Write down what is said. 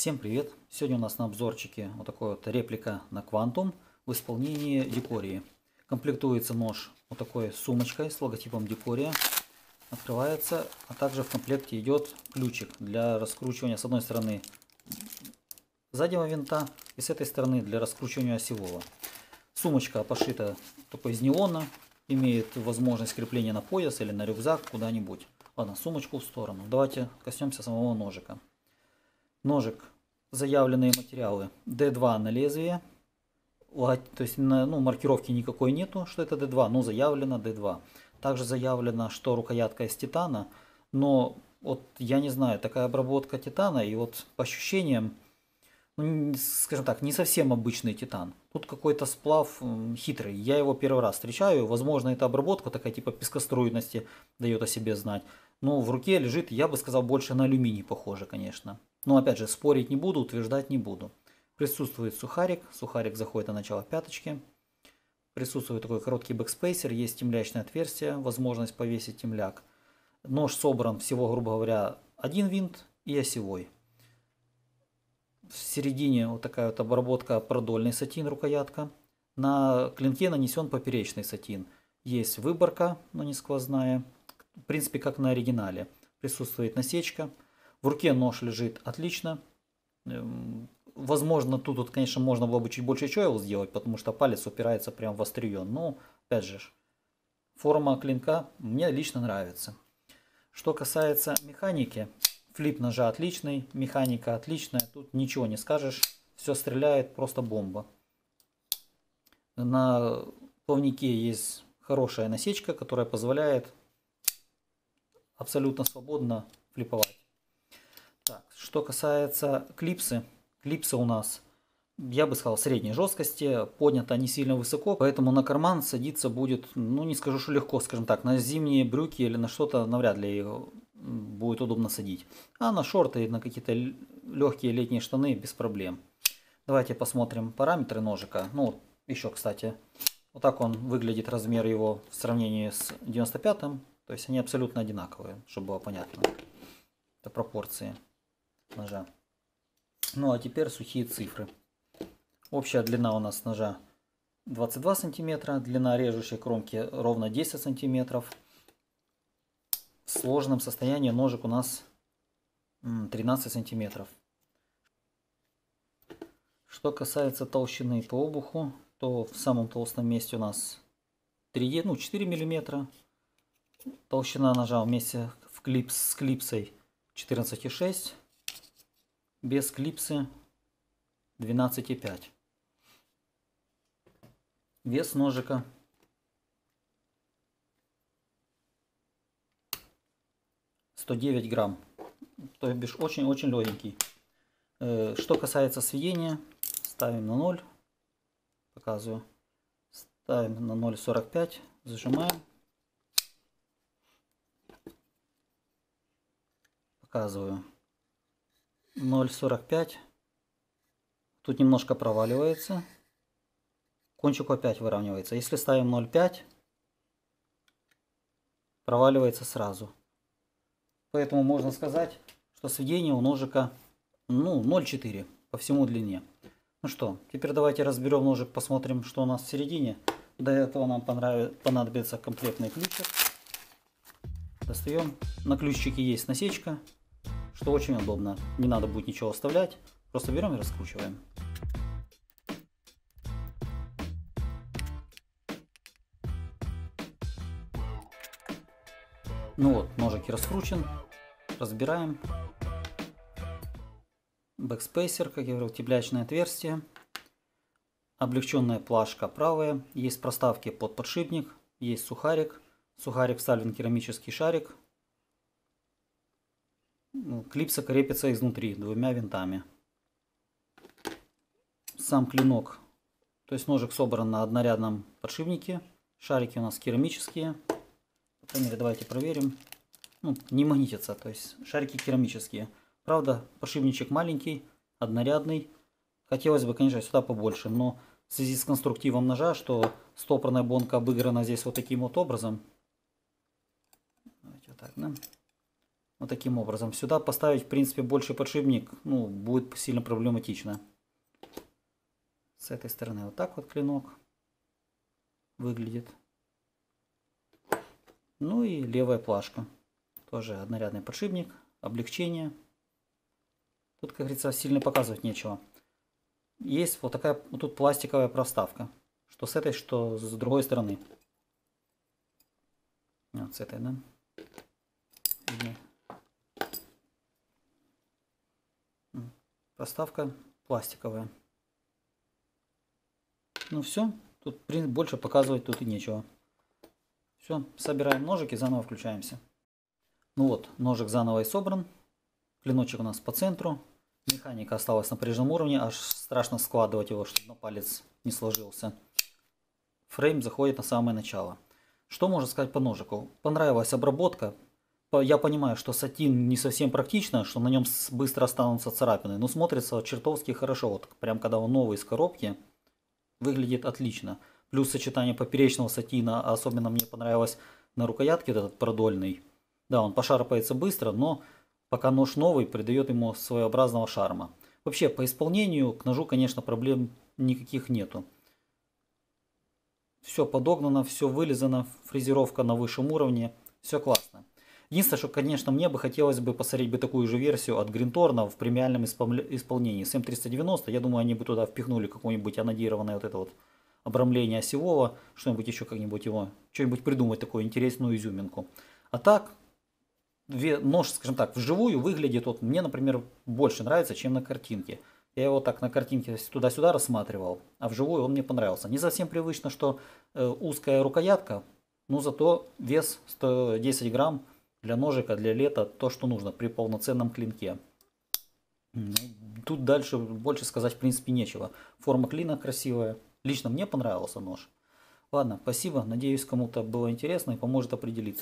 Всем привет! Сегодня у нас на обзорчике вот такой вот реплика на Quantum в исполнении Декории. Комплектуется нож вот такой сумочкой с логотипом Декория. Открывается, а также в комплекте идет ключик для раскручивания с одной стороны заднего винта и с этой стороны для раскручивания осевого. Сумочка пошита такой из неона, имеет возможность крепления на пояс или на рюкзак куда-нибудь. Ладно, сумочку в сторону. Давайте коснемся самого ножика. Ножик, заявленные материалы. D2 на лезвие. То есть на, ну, маркировки никакой нету, что это D2, но заявлено D2. Также заявлено, что рукоятка из титана. Но вот я не знаю, такая обработка титана и вот по ощущениям ну, скажем так, не совсем обычный титан. Тут какой-то сплав хитрый. Я его первый раз встречаю. Возможно, эта обработка такая типа пескоструйности дает о себе знать. Но в руке лежит, я бы сказал, больше на алюминий похоже, конечно. Но опять же, спорить не буду, утверждать не буду. Присутствует сухарик. Сухарик заходит на начало пяточки. Присутствует такой короткий бэкспейсер. Есть темлячное отверстие, возможность повесить темляк. Нож собран всего, грубо говоря, один винт и осевой в середине вот такая вот обработка продольный сатин, рукоятка. На клинке нанесен поперечный сатин. Есть выборка, но не сквозная. В принципе, как на оригинале. Присутствует насечка. В руке нож лежит отлично. Эм, возможно, тут, вот, конечно, можно было бы чуть больше чойл сделать, потому что палец упирается прямо в острие. Но, опять же, форма клинка мне лично нравится. Что касается механики, Флип ножа отличный, механика отличная, тут ничего не скажешь. Все стреляет, просто бомба. На плавнике есть хорошая насечка, которая позволяет абсолютно свободно флиповать. Так, что касается клипсы. Клипсы у нас, я бы сказал, средней жесткости. Поднята не сильно высоко, поэтому на карман садиться будет, ну не скажу, что легко, скажем так. На зимние брюки или на что-то навряд ли будет удобно садить. А на шорты и на какие-то легкие летние штаны без проблем. Давайте посмотрим параметры ножика. Ну, еще, кстати, вот так он выглядит, размер его в сравнении с 95-м. То есть они абсолютно одинаковые, чтобы было понятно. Это пропорции ножа. Ну, а теперь сухие цифры. Общая длина у нас ножа 22 сантиметра, длина режущей кромки ровно 10 сантиметров сложном состоянии ножик у нас 13 сантиметров. Что касается толщины по обуху, то в самом толстом месте у нас 3, ну, 4 миллиметра. Толщина ножа вместе в клипс, с клипсой 14,6. Без клипсы 12,5. Вес ножика 109 грамм. То бишь очень-очень легенький. Э, что касается сведения, ставим на 0. Показываю. Ставим на 0,45. Зажимаем. Показываю. 0,45. Тут немножко проваливается. Кончик опять выравнивается. Если ставим 0,5, проваливается сразу. Поэтому можно сказать, что сведение у ножика ну, 0,4 по всему длине. Ну что, теперь давайте разберем ножик, посмотрим, что у нас в середине. До этого нам понадобится комплектный ключик. Достаем. На ключике есть насечка, что очень удобно. Не надо будет ничего оставлять. Просто берем и раскручиваем. Ну вот, ножик раскручен. Разбираем. Бэкспейсер, как я говорил, теплячное отверстие. Облегченная плашка правая. Есть проставки под подшипник. Есть сухарик. Сухарик вставлен керамический шарик. Ну, клипса крепится изнутри двумя винтами. Сам клинок, то есть ножик собран на однорядном подшипнике. Шарики у нас керамические. По крайней мере, давайте проверим. Ну, не магнитятся, то есть шарики керамические. Правда, подшипничек маленький, однорядный. Хотелось бы, конечно, сюда побольше, но в связи с конструктивом ножа, что стопорная бонка обыграна здесь вот таким вот образом. Давайте вот так, да? Вот таким образом. Сюда поставить, в принципе, больше подшипник, ну, будет сильно проблематично. С этой стороны вот так вот клинок выглядит. Ну и левая плашка. Тоже однорядный подшипник, облегчение. Тут, как говорится, сильно показывать нечего. Есть вот такая вот тут пластиковая проставка. Что с этой, что с другой стороны. Вот с этой, да? Проставка пластиковая. Ну все, тут больше показывать тут и нечего. Все, собираем ножик и заново включаемся. Ну вот, ножик заново и собран. Клиночек у нас по центру. Механика осталась на прежнем уровне, аж страшно складывать его, чтобы на палец не сложился. Фрейм заходит на самое начало. Что можно сказать по ножику? Понравилась обработка. Я понимаю, что сатин не совсем практично, что на нем быстро останутся царапины, но смотрится чертовски хорошо. Вот прям когда он новый из коробки, выглядит отлично. Плюс сочетание поперечного сатина, а особенно мне понравилось на рукоятке этот продольный. Да, он пошарпается быстро, но пока нож новый, придает ему своеобразного шарма. Вообще, по исполнению к ножу, конечно, проблем никаких нету. Все подогнано, все вылизано, фрезеровка на высшем уровне, все классно. Единственное, что, конечно, мне бы хотелось бы посмотреть бы такую же версию от Гринторна в премиальном исполнении. С М390, я думаю, они бы туда впихнули какое-нибудь анодированное вот это вот обрамление осевого, что-нибудь еще как-нибудь его, что-нибудь придумать такую интересную изюминку. А так, нож, скажем так, вживую выглядит, вот мне, например, больше нравится, чем на картинке. Я его так на картинке туда-сюда рассматривал, а вживую он мне понравился. Не совсем привычно, что э, узкая рукоятка, но зато вес 110 грамм для ножика, для лета, то, что нужно при полноценном клинке. Ну, тут дальше больше сказать в принципе нечего. Форма клина красивая. Лично мне понравился нож. Ладно, спасибо. Надеюсь, кому-то было интересно и поможет определиться.